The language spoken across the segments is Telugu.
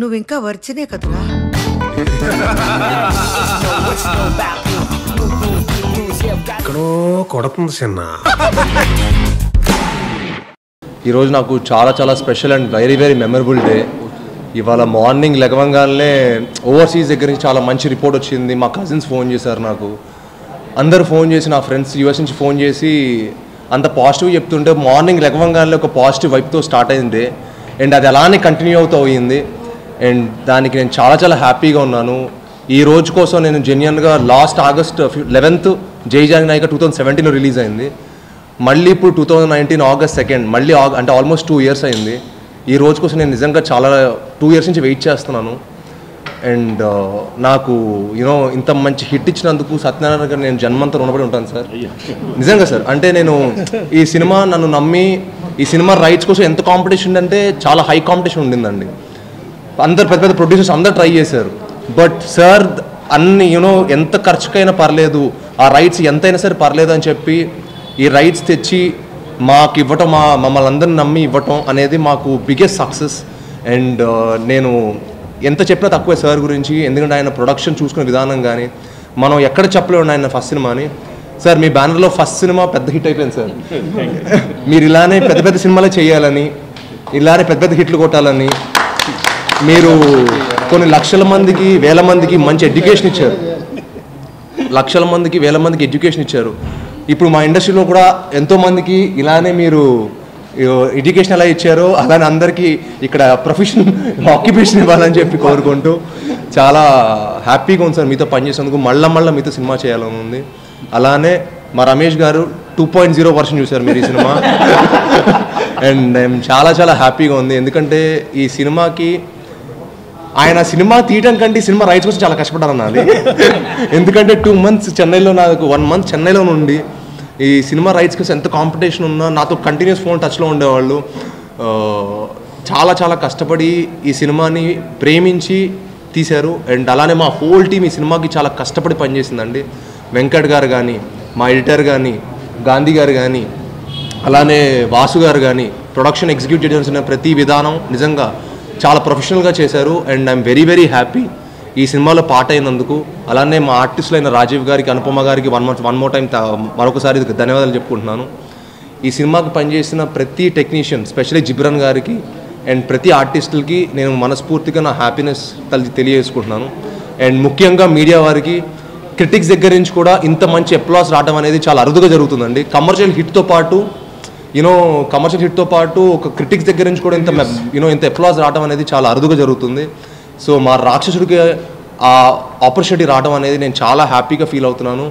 నువ్వింకా వర్చినే కదరా? ఎక్కడో కొడుతుంది చిన్న. ఈరోజు నాకు చాలా చాలా special and very very memorable day. ఇవాళ మార్నింగ్ లెగవంగానే ఓవర్సీస్ దగ్గర నుంచి చాలా మంచి రిపోర్ట్ వచ్చింది. మా కజిన్స్ ఫోన్ చేశారు నాకు. అందరు ఫోన్ చేసి నా ఫ్రెండ్స్ యూఎస్ నుంచి ఫోన్ చేసి అంత పాజిటివ్ చెప్తుంటే మార్నింగ్ లెగవంగానే ఒక పాజిటివ్ వైపుతో స్టార్ట్ అయింది. అండ్ అది అలానే కంటిన్యూ అవుతూ అయింది అండ్ దానికి నేను చాలా చాలా హ్యాపీగా ఉన్నాను. ఈ రోజు కోసం నేను జెన్యున్గా last August eleventh Jai Jani Nayaka two thousand సెవెంటీన్లో రిలీజ్ అయింది. మళ్ళీ ఇప్పుడు two thousand nineteen August second మళ్ళీ అంటే ఆల్మోస్ట్ టూ ఇయర్స్ అయింది. ఈ రోజు కోసం నేను నిజంగా చాలా టూ ఇయర్స్ నుంచి వెయిట్ చేస్తున్నాను. అండ్ uh, నాకు యూనో ఇంత మంచి హిట్ ఇచ్చినందుకు సత్యనారాయణ గారు నేను జన్మంతా రుణపడి ఉంటాను సార్. నిజంగా సార్ అంటే నేను ఈ సినిమా నన్ను నమ్మి ఈ సినిమా రైట్స్ కోసం ఎంత కాంపిటీషన్ అంటే చాలా హై కాంపిటీషన్ ఉండిందండి. అందరు పెద్ద పెద్ద ప్రొడ్యూసర్స్ అందరు ట్రై చేశారు. బట్ సార్ అన్ని యూనో ఎంత ఖర్చుకైనా పర్లేదు. ఆ రైట్స్ ఎంతైనా సరే పర్లేదు అని చెప్పి ఈ రైట్స్ తెచ్చి మాకు ఇవ్వటం మా మమ్మల్ని అందరిని నమ్మి ఇవ్వటం అనేది మాకు బిగ్గెస్ట్ సక్సెస్ అండ్ నేను ఎంత చెప్పినా తక్కువే సార్ గురించి. ఎందుకంటే ఆయన ప్రొడక్షన్ చూసుకునే విధానం కానీ మనం ఎక్కడ చెప్పలేము ఆయన ఫస్ట్ సినిమాని. సార్ మీ బ్యానర్లో ఫస్ట్ సినిమా పెద్ద హిట్ అయిపోయింది సార్ మీరు ఇలానే పెద్ద పెద్ద సినిమాలే చేయాలని ఇలానే పెద్ద పెద్ద హిట్లు కొట్టాలని మీరు కొన్ని లక్షల మందికి వేల మందికి మంచి ఎడ్యుకేషన్ ఇచ్చారు. లక్షల మందికి వేల మందికి ఎడ్యుకేషన్ ఇచ్చారు. ఇప్పుడు మా ఇండస్ట్రీలో కూడా ఎంతో మందికి ఇలానే మీరు ఎడ్యుకేషన్ ఎలా ఇచ్చారో అలానే అందరికీ ఇక్కడ ప్రొఫెషన్ ఆక్యుపేషన్ ఇవ్వాలని చెప్పి కోరుకుంటూ చాలా హ్యాపీగా ఉంది సార్ మీతో పనిచేసేందుకు మళ్ళా మళ్ళీ మీతో సినిమా చేయాలని ఉంది. అలానే మా రమేష్ గారు టూ పాయింట్ జీరో వర్షన్ చూశారు మీరు ఈ సినిమా. అండ్ చాలా చాలా హ్యాపీగా ఉంది. ఎందుకంటే ఈ సినిమాకి ఆయన సినిమా తీయటం కంటే సినిమా రైట్స్ కోసం చాలా కష్టపడ్డాను నాది ఎందుకంటే టూ మంత్స్ చెన్నైలో నాకు వన్ మంత్ చెన్నైలో నుండి ఈ సినిమా రైట్స్ కోసం ఎంత కాంపిటీషన్ ఉన్నా నాతో కంటిన్యూస్ ఫోన్ టచ్లో ఉండేవాళ్ళు. చాలా చాలా కష్టపడి ఈ సినిమాని ప్రేమించి తీశారు. అండ్ అలానే మా హోల్ టీం ఈ సినిమాకి చాలా కష్టపడి పనిచేసిందండి. వెంకట్ గారు కానీ మా ఎడిటర్ కానీ గాంధీ గారు కానీ అలానే వాసు గారు కానీ ప్రొడక్షన్ ఎగ్జిక్యూట్ చేయాల్సిన ప్రతి విధానం నిజంగా చాలా ప్రొఫెషనల్గా చేశారు. And I'm very very happy. ఈ సినిమాలో పాట అయినందుకు అలానే మా ఆర్టిస్టులైన రాజీవ్ గారికి అనుపమ గారికి వన్ వన్ మోర్ టైం మరొకసారి ధన్యవాదాలు చెప్పుకుంటున్నాను. ఈ సినిమాకి పనిచేసిన ప్రతి టెక్నీషియన్ స్పెషల్లీ జిబ్రన్ గారికి అండ్ ప్రతి ఆర్టిస్టులకి నేను మనస్ఫూర్తిగా నా హ్యాపీనెస్ తల్లి తెలియజేసుకుంటున్నాను. అండ్ ముఖ్యంగా మీడియా వారికి క్రిటిక్స్ దగ్గర నుంచి కూడా ఇంత మంచి అప్లాస్ రావడం అనేది చాలా అరుదుగా జరుగుతుందండి. కమర్షియల్ హిట్తో పాటు యూనో కమర్షియల్ హిట్తో పాటు ఒక క్రిటిక్స్ దగ్గర నుంచి కూడా ఇంత యూనో ఇంత అప్లాస్ రావడం అనేది చాలా అరుదుగా జరుగుతుంది. సో మా రాక్షసుడికి ఆ ఆపర్చునిటీ రావడం అనేది నేను చాలా హ్యాపీగా ఫీల్ అవుతున్నాను.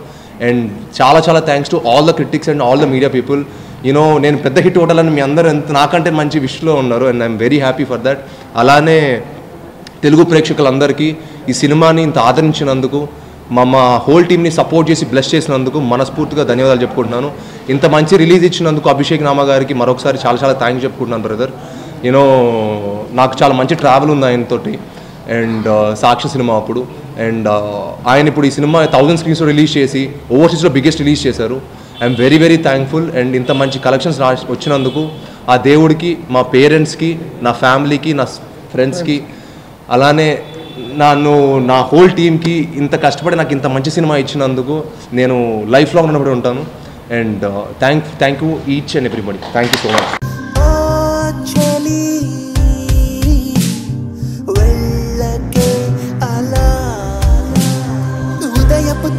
అండ్ చాలా చాలా thanks to all the critics and all the media people you know నేను పెద్ద హిట్ కొట్టాలని మీ అందరూ ఎంత నాకంటే మంచి విష్లో ఉన్నారు. And I'm very happy for that అలానే తెలుగు ప్రేక్షకులందరికీ ఈ సినిమాని ఇంత ఆదరించినందుకు మా మా హోల్ టీమ్ని సపోర్ట్ చేసి బ్లెస్ చేసినందుకు మనస్ఫూర్తిగా ధన్యవాదాలు చెప్పుకుంటున్నాను. ఇంత మంచి రిలీజ్ ఇచ్చినందుకు అభిషేక్ నామా గారికి మరొకసారి చాలా చాలా థ్యాంక్స్ చెప్పుకుంటున్నాను బ్రదర్ యూనో నాకు చాలా మంచి ట్రావెల్ ఉంది ఆయనతోటి. అండ్ uh, సాక్షి సినిమా అప్పుడు. అండ్ uh, ఆయన ఇప్పుడు ఈ సినిమా థౌజండ్ స్క్రీన్స్లో రిలీజ్ చేసి ఓవర్సీస్లో బిగ్గెస్ట్ రిలీజ్ చేశారు. I'm very very thankful and ఇంత మంచి కలెక్షన్స్ రా వచ్చినందుకు ఆ దేవుడికి మా పేరెంట్స్కి నా ఫ్యామిలీకి నా ఫ్రెండ్స్కి అలానే నన్ను నా హోల్ టీమ్కి ఇంత కష్టపడి నాకు ఇంత మంచి సినిమా ఇచ్చినందుకు నేను లైఫ్ లాంగ్ ఉన్నప్పుడు ఉంటాను. And thank thank you each and everybody thank you so much వెళ్ళకే అలా.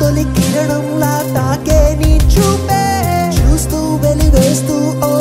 తొలి కిరణంలా తాకే నీ చూపే. చూస్తూ వెలివేస్తూ ఓ